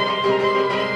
Música